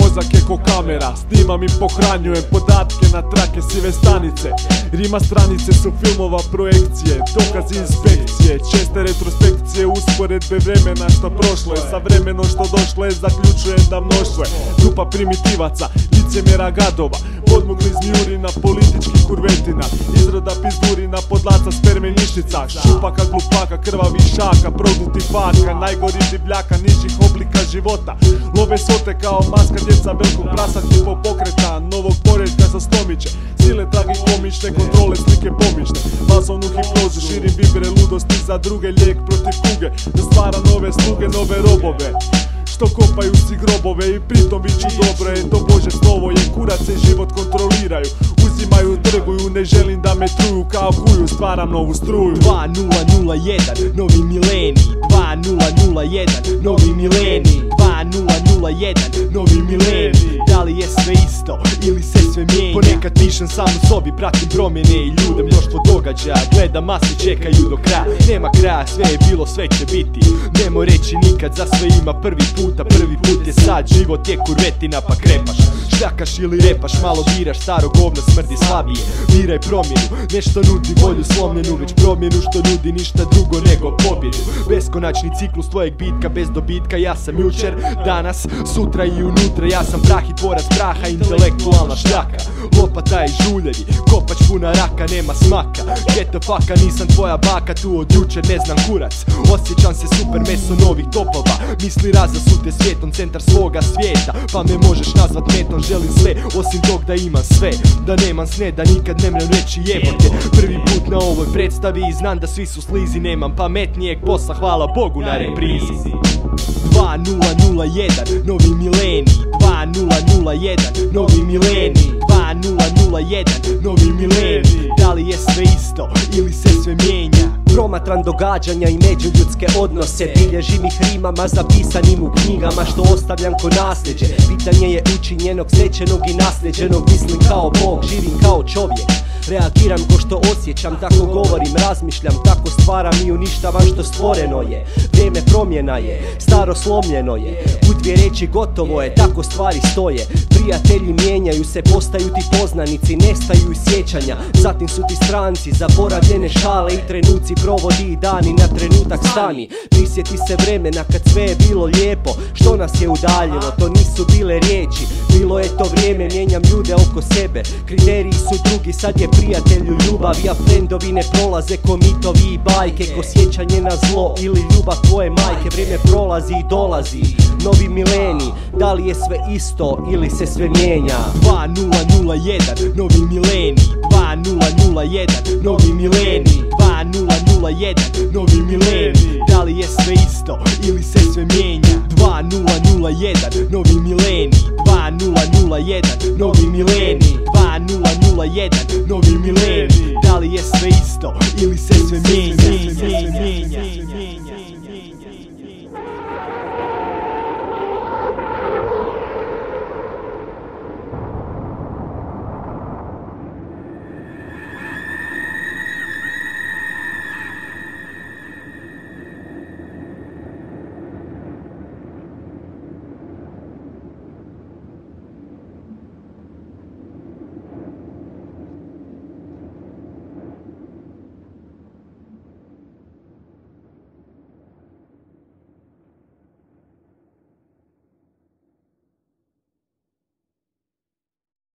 mozak eko kamera. Snimam i pohranjujem podatke na trake sive stanice. Rima stranice su filmova projekcije Dokazi inspekcije Česte retrospekcije Usporedbe vremena što prošlo je. Sa vremenom što došlo je Zaključujem da mnoštvo je Grupa primitivaca Licemjera gadova Podmugli zmijurina Političkih kurvetina Izroda pizdurina Podlaca spermeništica Šupaka glupaka Krvavih šaka Produti faka Najgori divljaka Nižih oblika života. Love sote kao maska djeca velikog prasa Tipo pokreta. Novog poredka sa stomiće. Sile tragih pomične Kontrole slike pomične. Masovnu hipnozu Širim vibere ludosti za druge Lijek protiv kuge. Da stvara nove sluge Nove robove što kopaju si grobove i pritom viću dobro je to Bože slovo je kurac i život kontroliraju. Uzimaju, trguju, ne želim da me truju kao kuju Stvaram novu struju. 2001, novi mileni 2001, novi mileni 2001, novi mileni Da li je sve isto ili se sve mijenja? Ponekad pišem sam u sobi, pratim promjene i ljude. Mnoštvo događaja, gledam mase čekaju do kraja. Nema kraja, sve je bilo, sve će biti. Nemo reći nikad, za sve ima prvi puta. Prvi put je sad, život je kurvetina pa krepaš. Šljakaš ili repaš, malo biraš, staro govno smrdi slabije Biraj promjenu, nešto nudi volju slomljenu Već promjenu što nudi ništa drugo nego pobjedu. Beskonačni ciklus tvojeg bitka bez dobitka Ja sam jučer, danas, sutra i unutra Ja sam prah i tvorac praha, intelektualna šljaka. Lopata i žuljevi, kopač puna raka, nema smaka. Get the fucka, nisam tvoja baka, tu od jučer ne znam kurac. Osjećam se super meso novih topova Misli razasute svijetom, centar svoga svijeta. Pa me možeš nazvat metom, želim sve Osim tog da imam sve, da nemam sne Da nikad ne mrem reći jebote Prvi put na ovoj predstavi i znam da svi su slizi Nemam pametnijeg posla, hvala Bogu na reprizi. 2001, novi mileni 2001, novi mileni 2001, novi mileni Da li je sve isto ili se sve mijenja Promatram događanja i međuljudske odnose. Bilježim ih rimama zapisanim u knjigama Što ostavljam ko nasljeđe. Pitanje je učinjenog, stečenog i nasljeđenog. Mislim kao Bog, živim kao čovjek. Reagiram ko što osjećam, tako govorim, razmišljam Tako stvaram i uništavam što stvoreno je. Vrijeme promjena je, staro slomljeno je. U dvije reći gotovo je, tako stvari stoje. Prijatelji mijenjaju se, postaju ti poznanici Nestaju iz sjećanja, zatim su ti stranci Zaboravljene šale i trenuci provodi dani Na trenutak stani, prisjeti se vremena kad sve je bilo lijepo Što nas je udaljilo, to nisu bile riječi. Bilo je to vrijeme, mijenjam ljude oko sebe. Kriteriji su drugi, sad je prijatelju ljubav Ja frendovi ne prolaze ko mitovi i bajke Ko sjećanje na zlo ili ljubav tvoje majke. Vrijeme prolazi i dolazi, novi mileni Da li je sve isto ili se sve mijenja? 2001, novi mileni 2001, novi mileni 2001, novi mileni Da li je sve isto ili se sve mijenja? 2001, novi mileni 2001, novi mileni 2001, novi mileni Da li je sve isto ili se sve mijenja